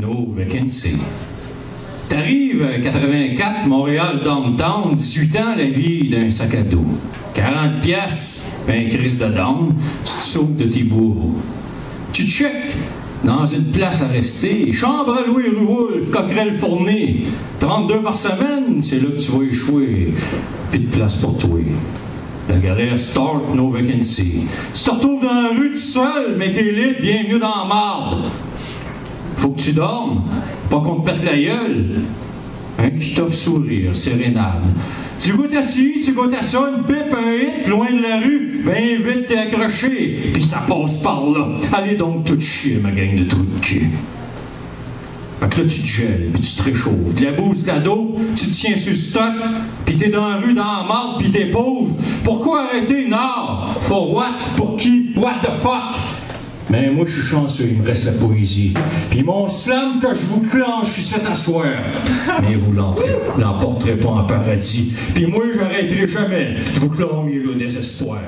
no vacancy. T'arrives à 84, Montréal downtown, 18 ans, la vie d'un sac à dos. 40 pièces, ben crise de dame, tu te sautes de tes bourreaux. Tu check dans une place à rester, chambre à louer Wolfe, coquerelle fournée. 32 par semaine, c'est là que tu vas échouer. Puis de place pour toi. La galère start, no vacancy. Tu te retrouves dans la rue tout seul, mais t'es libre, bienvenue dans la marde. Faut que tu dormes, pas qu'on te pète la gueule. Un qui t'offre sourire, sérénade. Tu goûtes à ci, tu goûtes à ça, une pipe, un hit, loin de la rue, ben vite t'es accroché, puis ça passe par là. Allez donc tout chier, ma gang de trous de cul. Fait que là, tu te gèles, puis tu te réchauffes. De la bouse d'ado, tu te tiens sur le stock, puis t'es dans la rue, dans la marde, puis t'es pauvre. Pourquoi arrêter? Non! For what? Pour qui? What the fuck? Mais moi, je suis chanceux, il me reste la poésie. Puis mon slam que je vous clenche à soir. Mais vous l'emporterez pas en paradis. Puis moi, j'arrêterai jamais de vous clammer le désespoir.